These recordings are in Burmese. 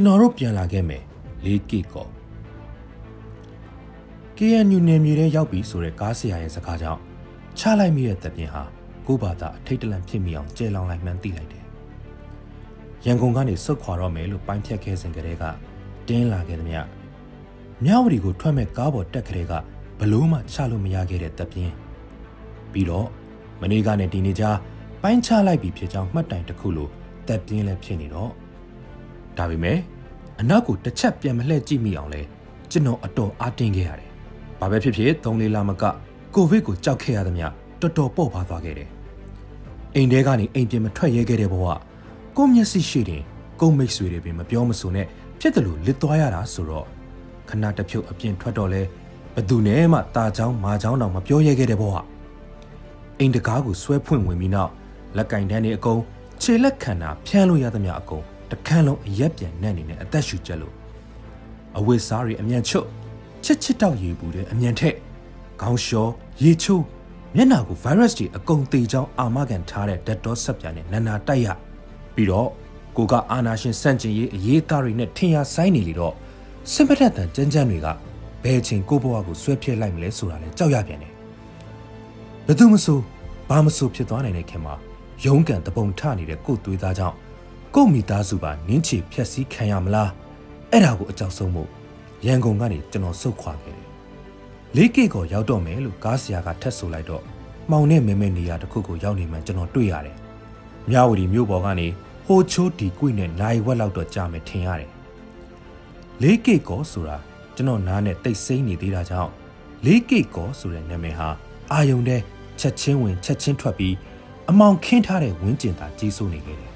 ကျွန်တော်တို့ပြန်လာခဲ့မယ်လေးကီကော KNU နယ်မြေထဲရောက်ပြီဆိုတဲ့ကားဆရာရဲ့စကားကြောင့်ချလိုက်မိတဲ့တပ်ပြင်းဟာကိုဘာသာအထိတ်တလန့်ဖြစ်မိအောင်ကြဲလောင်လိုက်မှန်းသိလိုက်တယ်။ရန်ကုန်ကနေစုတ်ခွာတော့မယ်လို့ပိုင်းဖြတ်ခဲ့စဉ်ကတည်းကတင်းလာခဲ့သမျှမြဝတီကိုထွက်မဲ့ကားပေါ်တက်ခရဲကဘလို့မှချလို့မရခဲ့တဲ့တပ်ပြင်းပြီးတော့မနေ့ကနဲ့ဒီနေ့ကြားပိုင်းချလိုက်ပြီဖြစ်ကြောင်းမှတ်တိုင်တစ်ခုလိုတပ်ပြင်းလည်းဖြစ်နေတော့ ဒါပေမဲ့အနောက်ကိုတစ်ချက်ပြန်မလှည့်ကြည့်မိအောင်လဲကျွန်တော်အတော်အားတင်းခဲ့ရတယ်။ဘာပဲဖြစ်ဖြစ်၃လေးလမကကိုဗစ်ကိုကြောက်ခဲ့ရသမျှတော်တော်ပေါ့ပါသွားခဲ့တယ်။အိမ်ထဲကနေအိမ်ပြင်မထွက်ရဲခဲ့တဲ့ဘဝကိုမျက်စိရှိတင်ကိုမိတ်ဆွေတွေပင်မပြောမဆိုနဲ့ဖြစ်တယ်လို့လစ်သွားရတာဆိုတော့ခဏတစ်ဖြုတ်အပြင်ထွက်တော့လဲဘသူနဲ့မှตาချောင်းမာချောင်းတော့မပြောရဲခဲ့တဲ့ဘဝအိမ်တကားကိုဆွဲဖွင့်ဝင်ပြီးနောက်လက်ကင်တန်းတွေအကုန်ခြေလက်ခံတာဖျန်းလို့ရသမျှအကုန် တခန်းလုံးအရက်ပြန်နဲ့နေနဲ့အသက်ရှူကျက်လို့အဝတ်စားတွေအမြန်ချွတ်ချစ်ချစ်တောက်ရေပူတဲ့အမြန်ထက်ခေါင်းလျှောရေချိုးမျက်နှာကို virus တွေအကုန်သေးချောင်းအာမခံထားတဲ့ Dettol ဆက်ပြန်နဲ့နာနာတိုက်ရပြီးတော့ကိုကအာနာရှင်စန့်ကျင်ရေးအရေးသားတွေနဲ့ထင်ရဆိုင်နေလေတော့စင်ပဒတ်တန်ကြမ်းကြမ်းတွေကဘယ်ချိန်ကိုဘဝကိုဆွဲပြစ်လိုက်မလဲဆိုတာလဲကြောက်ရပြန်တယ်ဘယ်သူမဆိုဘာမဆိုဖြစ်သွားနိုင်တဲ့ခင်မှာရုံးကန်တပုံထနေတဲ့ကိုသွေးသားကြောင့် ကိုမိသားစုပါနင်းချေဖြက်စီးခံရမလားအဲ့ဒါကိုအကြောက်ဆုံးမို့ရန်ကုန်ကနေကျွန်တော်ဆုတ်ခွာခဲ့တယ်လေးကေကိုရောက်တော့မယ်လို့ကားဆရာကထက်ဆိုလိုက်တော့မှောင်နဲ့မဲမဲနေရာတစ်ခုကိုရောက်နေမှကျွန်တော်တွေ့ရတယ်မြဝတီမြို့ပေါ်ကနေဟိုချိုးဒီကွိနဲ့နိုင်ဝက်လောက်တော့ကြာမယ်ထင်ရတယ်လေးကေကိုဆိုတာကျွန်တော်နားနဲ့တိတ်ဆိမ့်နေသေးတာကြောင့်လေးကေကိုဆိုတဲ့နာမည်ဟာအာယုံတဲ့ချက်ချင်းဝင်ချက်ချင်းထွက်ပြီးအမောင်ခင်းထားတဲ့ဝင်းကျင်သာကြီးစိုးနေခဲ့တယ်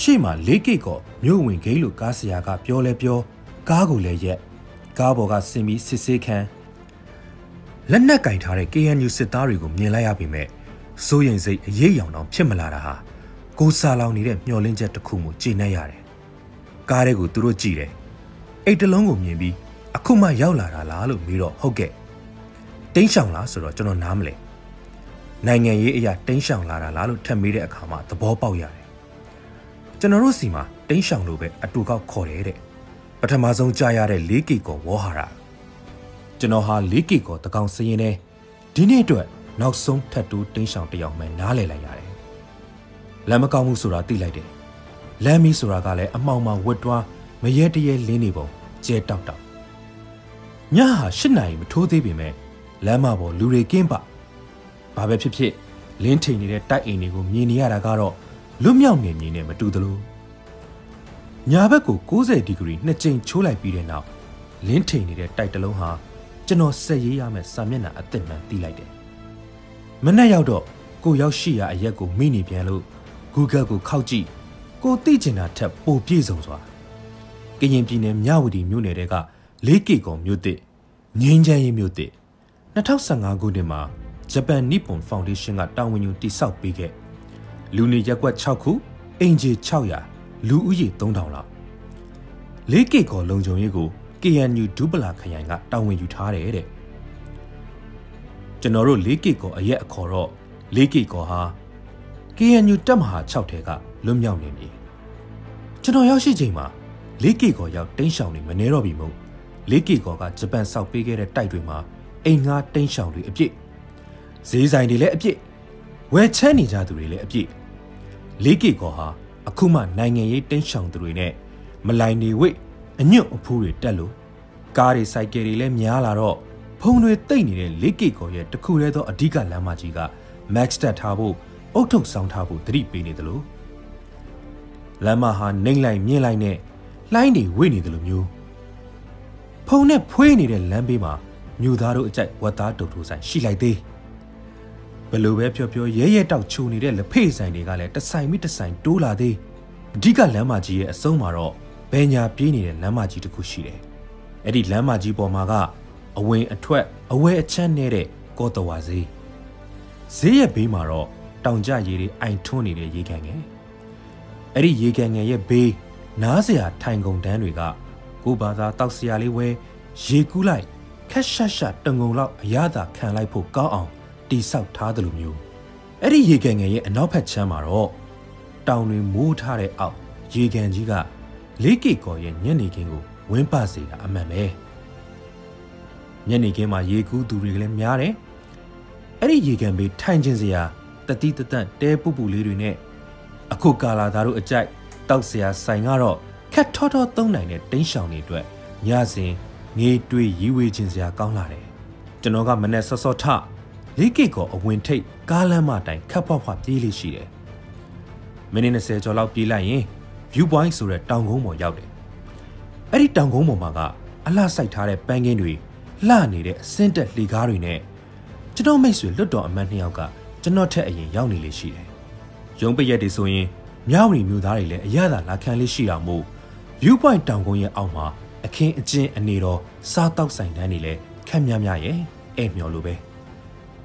ရှေ့မှာလေးကိတ်ကောမြို့ဝင်ဂိတ်လိုကားဆရာကပြောလဲပြောကားကိုလည်းရက်ကားပေါ်ကဆင်ပြီးစစ်ဆေးခံလက်နက်ကင်ထားတဲ့ KNU စစ်သားတွေကိုမြင်လိုက်ရပြီမဲ့စိုးရင်စိတ်အရေးရောင်တော့ဖြစ်မလာတာဟာကိုးစားလောင်နေတဲ့မျောလင်းချက်တစ်ခုမှကြည်နေရတယ်ကားတွေကိုသူတို့ကြည့်တယ်အိတ်တလုံးကိုမြင်ပြီးအခုမှရောက်လာတာလားလို့ပြီးတော့ဟုတ်ကဲ့တင်းရှောင်လားဆိုတော့ကျွန်တော်နားမလဲနိုင်ငံရေးအရာတင်းရှောင်လာတာလားလို့ထပ်မေးတဲ့အခါမှာသဘောပေါက်ရတယ် ကျွန်တော်တို့စီမှာတင်းရှောင်လို့ပဲအတူကောက်ခေါ်တယ်တဲ့ပထမဆုံးကြားရတဲ့၄ကီကောဝေါ်ဟာရာကျွန်တော်ဟာ၄ကီကောတကောင်စရင်နဲ့ဒီနေ့အတွက်နောက်ဆုံးထပ်တူးတင်းရှောင်တယောက်မှနားလည်လိုက်ရတယ်လမ်းမကောင်းမှုဆိုတာသိလိုက်တယ်လမ်းမီဆိုတာကလည်းအမှောင်မှဝတ်တွားမရဲတရဲလင်းနေပုံကျဲတောက်တောက်ညဟာ၈နာရီမထိုးသေးပေမဲ့လမ်းမပေါ်လူတွေကင်းပါဘာပဲဖြစ်ဖြစ်လင်းထိန်နေတဲ့တိုက်အိမ်တွေကိုမြင်နေရတာကတော့ လွတ်မြောက်နေမြင်နဲ့မတူသလိုညာဘက်ကို90ဒီဂရီနှစ်ကြိမ်ချိုးလိုက်ပြီးတဲ့နောက်လင်းထိန်နေတဲ့တိုက်တလုံးဟာကျွန်တော်ဆက်ရေးရမယ့်စာမျက်နှာအစ်စ်မှန်တီးလိုက်တယ်မနေ့ရောက်တော့ကိုရောက်ရှိရာအရက်ကိုမိနေပြန်လို့ Google ကိုခောက်ကြည့်ကိုသိကျင်တာထက်ပိုပြည့်စုံစွာကရင်ပြည်နယ်မြဝတီမြို့နယ်တဲကလေးကီကုံမြို့တစ်ငင်းချမ်းရေးမြို့တစ်2015ခုနှစ်မှာဂျပန်နိပွန်ဖောင်ဒေးရှင်းကတာဝန်ယူတည်ဆောက်ပေးခဲ့ လူနေရက်ကွက်6ခုအင်ဂျီ600လူဦးရေ3000လောက်လေးကီကောလုံခြုံရေးကို KNU ဒူပလာခရိုင်ကတာဝန်ယူထားတယ်တဲ့ကျွန်တော်တို့လေးကီကောအရက်အခေါ်တော့လေးကီကောဟာ KNU တပ်မဟာ6ထဲကလွတ်မြောက်နေပြီကျွန်တော်ရောက်ရှိချိန်မှာလေးကီကောရောက်တင်းရှောင်နေမနေတော့ပြီမို့လေးကီကောကဂျပန်ဆောက်ပေးခဲ့တဲ့တိုက်တွေမှာအိမ်ငါတင်းရှောင်တွေအပြည့်ဈေးဆိုင်တွေလည်းအပြည့်ဝယ်ချမ်းနေကြသူတွေလည်းအပြည့် လေးကီကောဟာအခုမှနိုင်ငံရေးတင်းရှောင်သူတွေနဲ့မလိုင်နေဝိတ်အညွတ်အဖူးတွေတက်လို့ကားတွေစိုက်ကယ်တွေလည်းများလာတော့ဖုံတွေတိတ်နေတဲ့လေးကီကောရဲ့တခုတည်းသောအဓိကလမ်းမကြီးက Max တက်ထားဖို့အုတ်ထုတ်ဆောင်ထားဖို့တတိပေးနေတယ်လို့လမ်းမဟာနှိမ့်လိုက်မြင့်လိုက်နဲ့လှိုင်းတွေဝိနေတယ်လို့မျိုးဖုံနဲ့ဖွေးနေတဲ့လမ်းဘေးမှာမြို့သားတို့အကြိုက်ဝတ်သားတုတ်ထိုးဆိုင်ရှိလိုက်သေး ဘလို့ပဲပြောပြောရဲရဲတောက်ချိုနေတဲ့လက်ဖေးဆိုင်တွေကလည်းတဆိုင်မိတဆိုင်တိုးလာသေးအဓိကလမ်းမကြီးရဲ့အဆုံးမှာတော့ဘယ်ညာပြေးနေတဲ့လမ်းမကြီးတစ်ခုရှိတယ်အဲ့ဒီလမ်းမကြီးပေါ်မှာကအဝင်အထွက်အဝဲအချမ်းနေတဲ့ကောတဝါဈေးဈေးရဲ့ဘေးမှာတော့တောင်ကျရေတွေအိုင်ထွန်းနေတဲ့ရေကန်ငယ်အဲ့ဒီရေကန်ငယ်ရဲ့ဘေးနားစရာထိုင်ကုန်တန်းတွေကကိုဘာသာတောက်စရာလေးဝဲရေကူးလိုက်ခက်ရှက်ရှက်တငုံလောက်အရသာခံလိုက်ဖို့ကောင်းအောင် တိဆောက်ထားတယ်လို့မျိုးအဲ့ဒီရေကန်ငယ်ရဲ့အနောက်ဘက်ချမ်းမှာတော့တောင်တွေမိုးထားတဲ့အောက်ရေကန်ကြီးကလေးကီကောရဲ့ညနေခင်းကိုဝင်းပစေတာအမှန်ပဲညနေခင်းမှာရေကူးသူတွေလည်းများတယ်အဲ့ဒီရေကန်ဘေးထိုင်ခြင်းစရာတတိတတန့်တဲပူပူလေးတွေနဲ့အခုကာလာသားတို့အကြိုက်တောက်စရာဆိုင်ကတော့ခက်ထောထောသုံးနိုင်တဲ့တင်းရှောင်တွေအတွက်ညစဉ်ငေးတွေးရီးဝေးခြင်းစရာကောင်းလာတယ်ကျွန်တော်ကမနဲ့ဆော့ဆော့ထ လေးကိကောအဝင်ထိတ်ကားလမ်းမတိုင်ခက်ဖွားဖွားပြေးလိရှိတယ်မိနစ်20ကျော်လောက်ပြေးလိုက်ရင် view point ဆိုတဲ့တောင်ကုန်းပေါ်ရောက်တယ်အဲ့ဒီတောင်ကုန်းပေါ်မှာကအလှစိုက်ထားတဲ့ပန်းကင်းတွေလှနေတဲ့အစင်းတက်လှေကားတွေနဲ့ကျွန်တော်မိတ်ဆွေလွတ်တော်အမတ်နှစ်ယောက်ကကျွန်တော်ထက်အရင်ရောက်နေလေရှိတယ်ရုံးပရက်တွေဆိုရင်မြောက်ရီမျိုးသားတွေလည်းအရသာလာခံလေးရှိတာမို့ view point တောင်ကုန်းရဲ့အောက်မှာအခင်းအကျင်းအနေတော်စားတောက်ဆိုင်တန်းတွေလည်းခက်များများရဲ့အဲ့မျော်လိုပဲ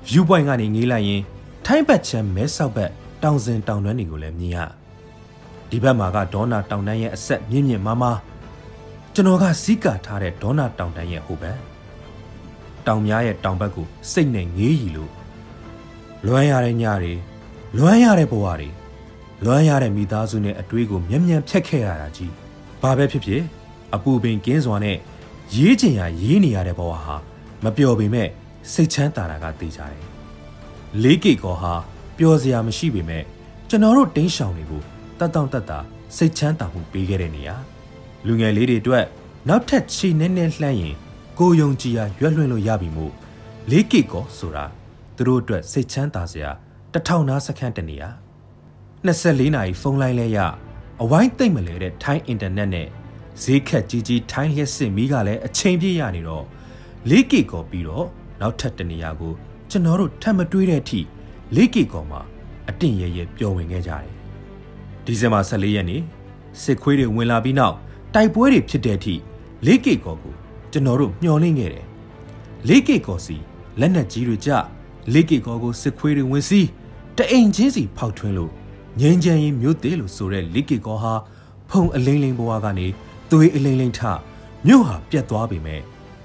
view point ကနေငေးလိုက်ရင်ထိုင်းဘက်ချမ်းမဲဆောက်ဘက်တောင်စင်တောင်တွန်းတွေကိုလည်းမြင်ရဒီဘက်မှာကဒေါနာတောင်တန်းရဲ့အဆက်မြင့်မြင့်မားမားကျွန်တော်ကစီးကာထားတဲ့ဒေါနာတောင်တန်းရဲ့ဟိုဘက်တောင်များရဲ့တောင်ဘက်ကိုစိတ်နဲ့ငေးရီလို့လွမ်းရတဲ့ညတွေလွမ်းရတဲ့ဘဝတွေလွမ်းရတဲ့မိသားစုနဲ့အတွေးကိုမျက်မျက်ဖြတ်ခဲ့ရတာကြီးဘာပဲဖြစ်ဖြစ်အပူပင်ကင်းစွာနဲ့ရေးချင်ရရေးနေရတဲ့ဘဝဟာမပျော်ပေမဲ့ စိတ်ချမ်းသာတာကသိကြတယ်လေးကေကောဟာပျော်စရာမရှိပေမဲ့ကျွန်တော်တို့တင်းရှောင်တွေကိုတတ်တောင့်တတ်တာစိတ်ချမ်းသာမှုပေးခဲ့တဲ့နေရာလူငယ်လေးတွေအတွက်နောက်ထပ်ခြေနဲ့နဲ့လှမ်းရင်ကိုယုံကြည်ရာရွက်လွှင့်လို့ရပြီမို့လေးကေကောဆိုတာသူတို့အတွက်စိတ်ချမ်းသာစရာတထောင်နာစခန်းတနေရာ24နာရီဖုန်းလိုင်းလဲရအဝိုင်းသိမ့်မလဲတဲ့ထိုင်းအင်တာနက်နဲ့ဈေးခက်ကြီးကြီးထိုင်းလျှက်စစ်မီးကလည်းအချိန်ပြည့်ရနေတော့လေးကေကောပြီးတော့ နောက်ထပ်တနေရာကိုကျွန်တော်တို့ထပ်မတွေးတဲ့အထိလေးကေကောမှာအတင့်ရဲရဲပျော်ဝင်ခဲ့ကြတယ်ဒီဇင်ဘာ14ရက်နေ့စစ်ခွေးတွေဝင်လာပြီးနောက်တိုက်ပွဲတွေဖြစ်တဲ့အထိလေးကေကောကိုကျွန်တော်တို့မျှော်လင့်ခဲ့တယ်လေးကေကောစီလက်နက်ကြီးတွေကြလေးကေကောကိုစစ်ခွေးတွေဝင်စီးတအိမ်ချင်းစီဖောက်ထွင်းလို့ငင်းချမ်းရင်မြို့သေးလို့ဆိုတဲ့လေးကေကောဟာဖုံအလိမ့်လိမ့်ဘဝကနေသွေးအလိမ့်လိမ့်ထမြို့ဟာပြတ်သွားပေမဲ့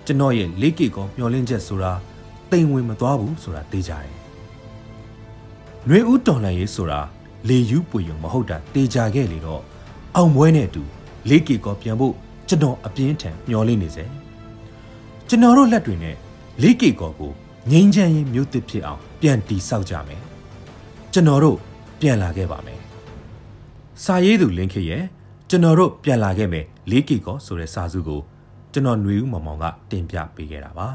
ကျွန်တော်ရဲ့လေးကေကောမျောလင့်ချက်ဆိုတာတိမ်ဝင်မသွားဘူးဆိုတာသိကြတယ်။နှွေဦးတော်လှန်ရေးဆိုတာလေယူပွေယုံမဟုတ်တာတေချာခဲ့လေတော့အောင်ပွဲနဲ့အတူလေးကေကောပြန်ဖို့ကျွန်တော်အပြင်းထန်မျောလင့်နေစေ။ကျွန်တော်တို့လက်တွေနဲ့လေးကေကောကိုငိမ့်ချမ်းရင်မြို့တစ်ဖြစ်အောင်ပြန်တီဆောက်ကြမယ်။ကျွန်တော်တို့ပြန်လာခဲ့ပါမယ်။စာရေးသူလင်းခေရဲ့ကျွန်တော်တို့ပြန်လာခဲ့မယ်လေးကီကောဆိုတဲ့စာစုကို ကျွန်တော်ຫນွေဦးမောင်မောင်ကတင်ပြပေးခဲ့တာပါ။